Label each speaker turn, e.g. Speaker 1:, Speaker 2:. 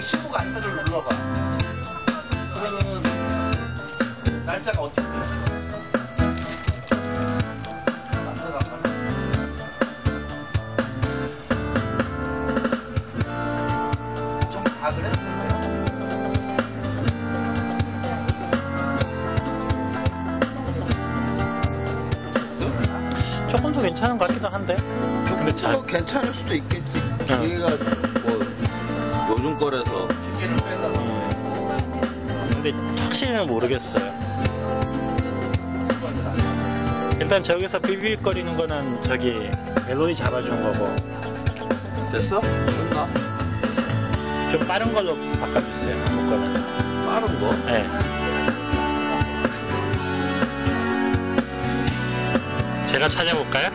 Speaker 1: 여기 15가 아닌가를 눌러봐. 그러면은 날짜가 어떻게 돼? 안 들어가면. 좀아 그래?
Speaker 2: 조금 더 괜찮은 것 같기도 한데. 근데 잘,
Speaker 3: 뭐 괜찮을 수도 있겠지.
Speaker 2: 응.
Speaker 3: 얘가 뭐 요즘 거라서
Speaker 2: 근데 확실히는 모르겠어요. 일단 저기서 비빌거리는 거는 저기 멜로디 잡아주는 거고
Speaker 3: 됐어? 됐나?
Speaker 2: 좀 빠른 걸로 바꿔주세요. 아무거나.
Speaker 3: 빠른 거?
Speaker 2: 네. 제가 찾아볼까요?